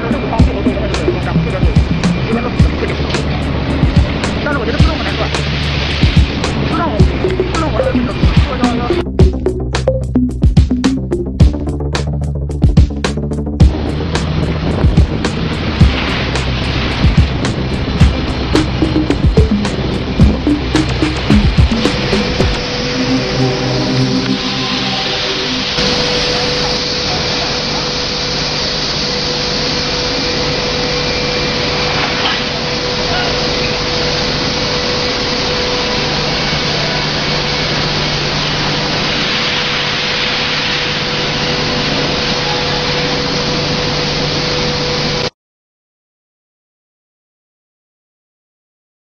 Florida.